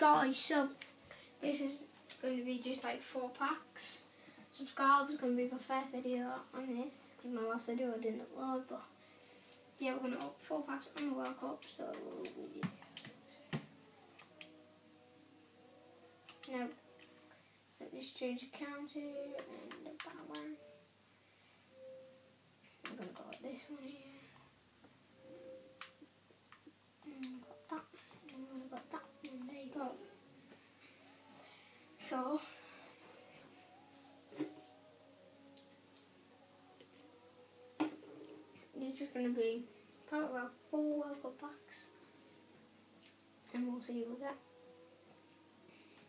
guys, so this is going to be just like four packs. Subscribe is going to be my first video on this because my last video I didn't upload, but yeah, we're going to up four packs on the World Cup. So now let me just change the counter and the power. I'm going to go this one here. And got that, and then got that, and there you go. So, this is going to be probably about four World Cup packs, and we'll see what we get.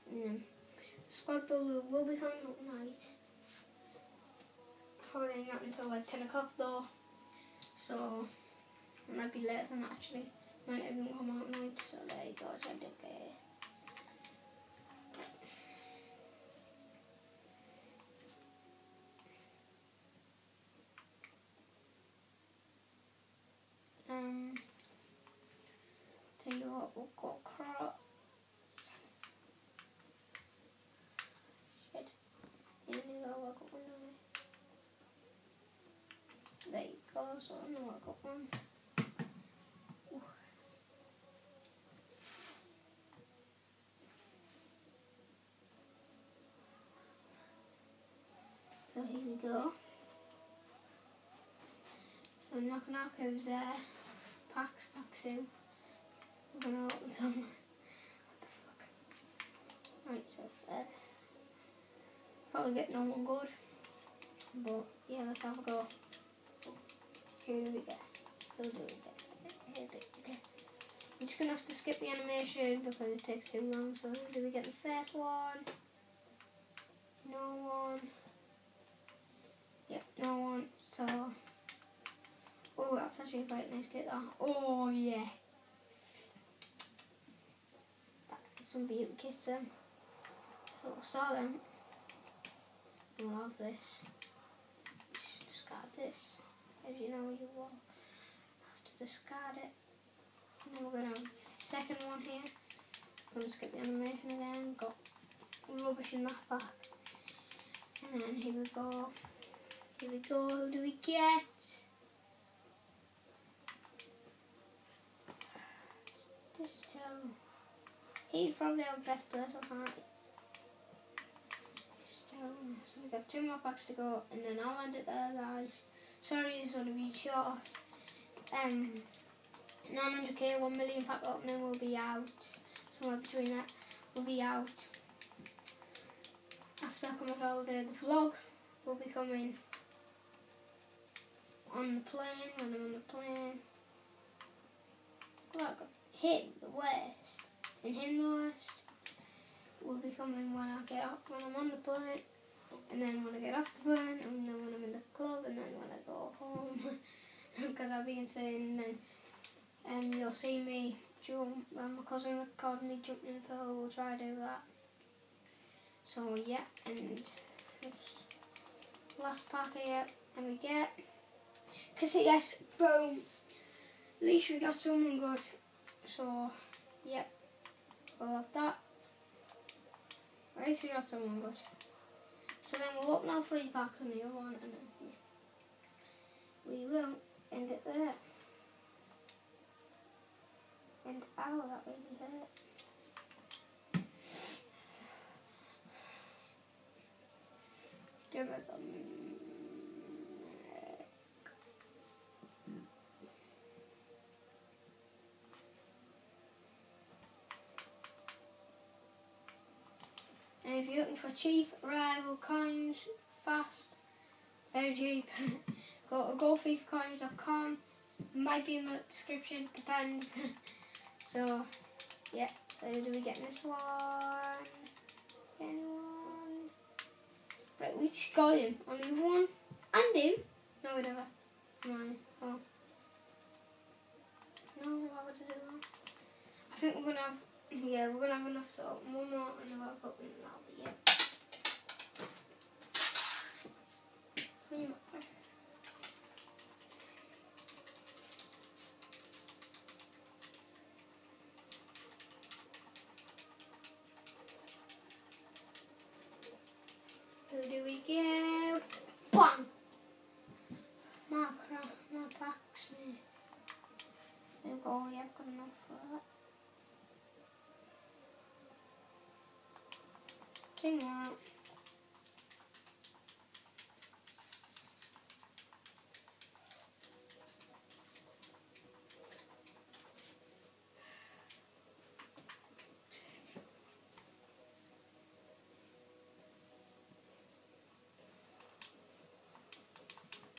And then, squad builder will be coming up tonight. Probably not until like 10 o'clock though, so it might be later than that actually. Might even come out night, so there you go, I don't care. Um, what, we'll go there you go, so I know I got one. So here we go. So knocking out goes there. Packs, packs in. Gonna open some. What the fuck? Right, so there. Probably get no one good. But yeah, let's have a go. Here we? Who do we get? Here we get? I'm just gonna have to skip the animation because it takes too long. So do we get the first one? No one. Yep, no one. So Oh, that's actually quite nice. Get that. Oh yeah. Some beauty kits um, then. So we'll start them. We'll have this. Discard this. As you know, you will have to discard it. And then we're gonna have the second one here. I'm gonna skip the animation again. Got rubbish in that pack. And then here we go. Here we go. Who do we get? This is terrible. He's probably our best player so far. So we've got two more packs to go and then I'll end it there guys. Sorry it's going to be short. Um, 900k, 1 million pack opening will be out. Somewhere between that will be out. After I come out holiday, the vlog will be coming on the plane, when I'm on the plane. Look, hit the worst and worst will be coming when I get up when I'm on the plane and then when I get off the plane and then when I'm in the club and then when I go home because I'll be in Spain and then um, you'll see me jump when my cousin recorded me jumping in the pool we'll try to do that. So yeah and last pack here and we get because yes boom at least we got someone good. So, yep, we'll have that. At least we got someone good. So then we'll open our three packs on the other one and then we will end it there. And ow, that really hurt. Give it some if you're looking for cheap, rival coins, fast, very cheap, go to gofifacoins.com. Might be in the description, depends. so, yeah, so do we get this one? Anyone? Right, we just got him. Only one. And him. No, whatever. No. Oh. No, why would I do that? I think we're gonna have yeah, we're gonna have enough to open one more and then I'll open it now, yeah. King what?